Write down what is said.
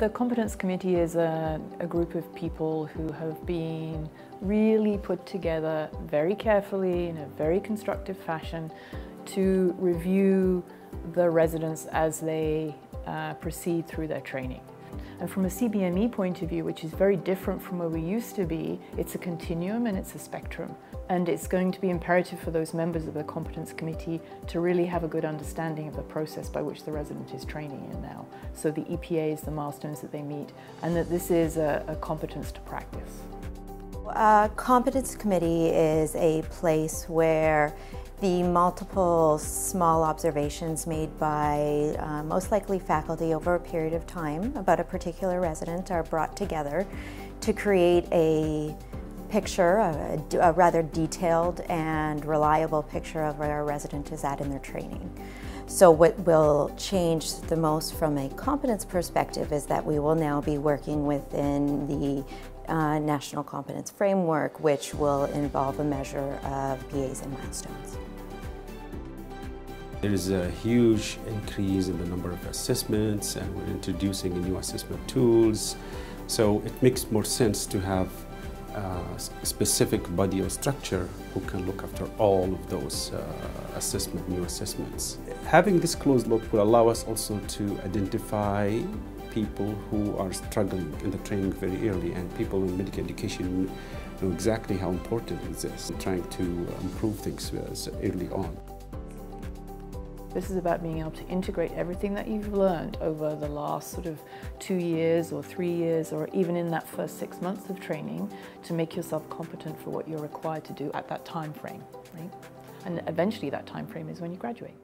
The Competence Committee is a, a, group of people who have been really put together very carefully in a very constructive fashion to review the residents as they uh, proceed through their training. And from a CBME point of view, which is very different from where we used to be, it's a continuum and it's a spectrum. And it's going to be imperative for those members of the competence committee to really have a good understanding of the process by which the resident is training in now. So the EPAs, the milestones that they meet, and that this is a, a competence to practice. A competence committee is a place where the multiple small observations made by uh, most likely faculty over a period of time about a particular resident are brought together to create a picture, a, a rather detailed and reliable picture of where a resident is at in their training. So what will change the most from a competence perspective is that we will now be working within the uh, National Competence Framework, which will involve a measure of EPAs and milestones. There is a huge increase in the number of assessments and we're introducing new assessment tools. So it makes more sense to have a specific body or structure who can look after all of those uh, assessment, new assessments. Having this closed loop will allow us also to identify people who are struggling in the training very early and people in medical education know exactly how important it is, trying to improve things early on. This is about being able to integrate everything that you've learned over the last sort of two years or three years or even in that first six months of training to make yourself competent for what you're required to do at that time frame, right? And eventually that time frame is when you graduate.